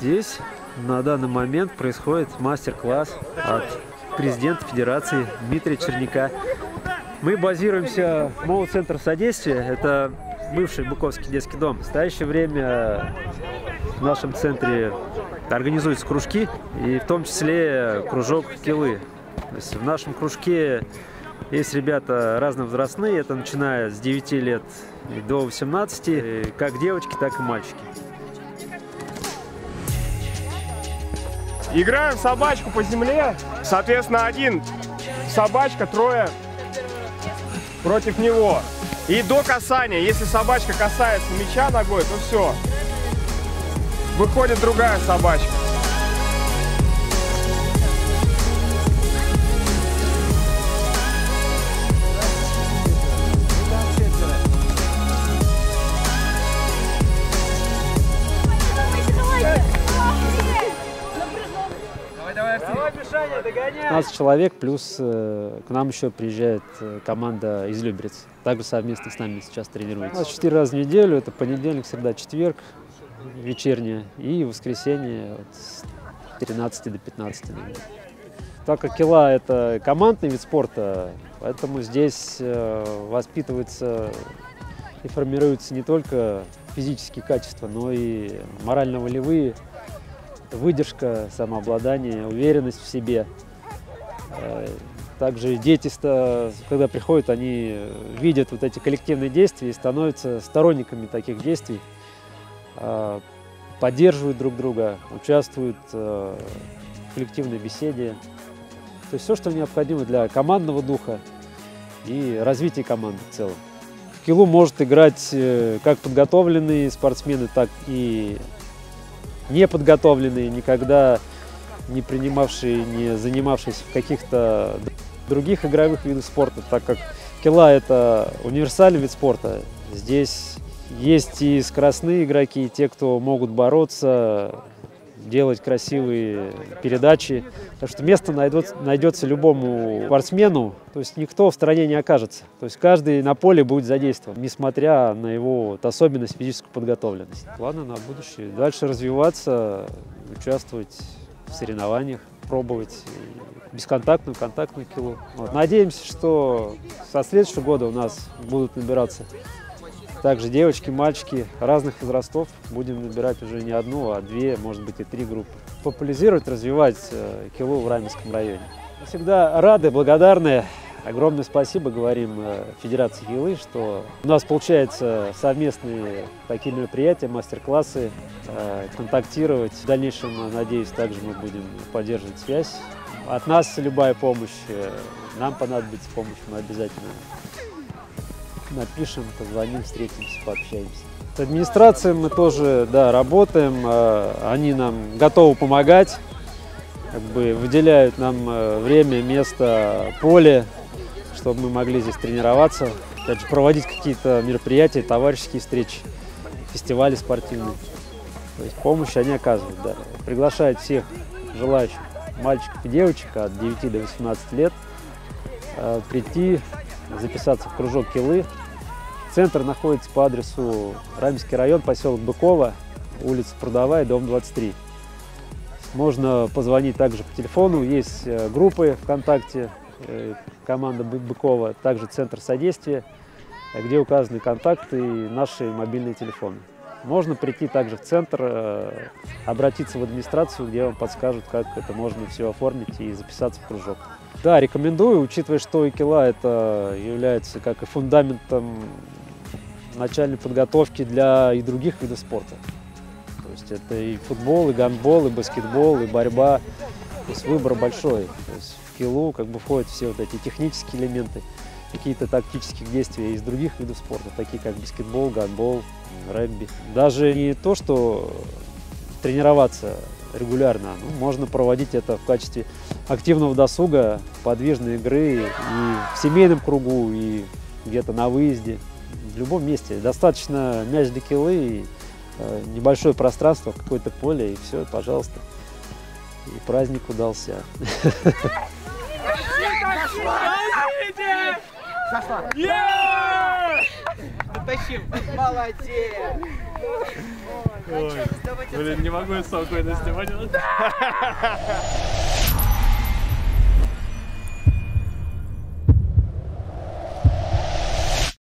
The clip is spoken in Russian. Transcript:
Здесь на данный момент происходит мастер-класс от президента Федерации Дмитрия Черняка. Мы базируемся в МОУ-центр содействия. Это бывший Буковский детский дом. В настоящее время в нашем центре организуются кружки, и в том числе кружок Килы. То есть в нашем кружке есть ребята разновозрастные, это начиная с 9 лет до 18, как девочки, так и мальчики. Играем собачку по земле. Соответственно, один собачка, трое против него. И до касания, если собачка касается мяча ногой, то все. Выходит другая собачка. 15 человек, плюс э, к нам еще приезжает э, команда из Люберец. Также совместно с нами сейчас тренируется. У нас 4 раза в неделю, это понедельник, среда, четверг, вечернее, и воскресенье от с 13 до 15. наверное. Так как кила – это командный вид спорта, поэтому здесь э, воспитывается и формируются не только физические качества, но и морально-волевые, выдержка, самообладание, уверенность в себе. Э, Также дети, когда приходят, они видят вот эти коллективные действия и становятся сторонниками таких действий, э, поддерживают друг друга, участвуют э, в коллективной беседе. То есть все, что необходимо для командного духа и развития команды в целом. В килу может играть как подготовленные спортсмены, так и неподготовленные, никогда не принимавшие, не занимавшиеся в каких-то других игровых видах спорта, так как кила – это универсальный вид спорта. Здесь есть и скоростные игроки, и те, кто могут бороться, делать красивые передачи. Так что место найдется, найдется любому спортсмену, то есть никто в стране не окажется. То есть каждый на поле будет задействован, несмотря на его вот особенность физическую подготовленность. Планы на будущее. Дальше развиваться, участвовать в соревнованиях, пробовать бесконтактную, контактную килу. Вот. Надеемся, что со следующего года у нас будут набираться также девочки, мальчики разных возрастов. Будем набирать уже не одну, а две, может быть и три группы. Популяризировать, развивать э, килу в Раменском районе. Всегда рады, благодарны. Огромное спасибо говорим э, Федерации Килы, что у нас получается совместные такие мероприятия, мастер-классы, э, контактировать. В дальнейшем, надеюсь, также мы будем поддерживать связь. От нас любая помощь, нам понадобится помощь, мы обязательно напишем, позвоним, встретимся, пообщаемся. С администрацией мы тоже да, работаем, э, они нам готовы помогать, как бы выделяют нам э, время, место, поле, чтобы мы могли здесь тренироваться, опять же, проводить какие-то мероприятия, товарищеские встречи, фестивали спортивные. То есть помощь они оказывают, да. Приглашают всех желающих мальчиков и девочек от 9 до 18 лет э, прийти, записаться в кружок Килы. Центр находится по адресу Раменский район, поселок Быкова, улица Прудовая, дом 23. Можно позвонить также по телефону, есть э, группы ВКонтакте, э, команда Бы- Быкова, также Центр содействия, где указаны контакты и наши мобильные телефоны. Можно прийти также в центр, э, обратиться в администрацию, где вам подскажут, как это можно все оформить и записаться в кружок. Да, рекомендую, учитывая, что и кила это является как и фундаментом начальной подготовки для и других видов спорта. То есть это и футбол, и гандбол, и баскетбол, и борьба. То есть выбор большой. То есть в килу как бы входят все вот эти технические элементы, какие-то тактические действия из других видов спорта, такие как баскетбол, гандбол, регби. Даже не то, что тренироваться регулярно, ну, можно проводить это в качестве активного досуга, подвижной игры и в семейном кругу, и где-то на выезде, в любом месте. Достаточно мяч для килы, и, э, небольшое пространство, какое-то поле, и все, пожалуйста. И праздник удался. Молодец! Блин, не могу спокойно снимать.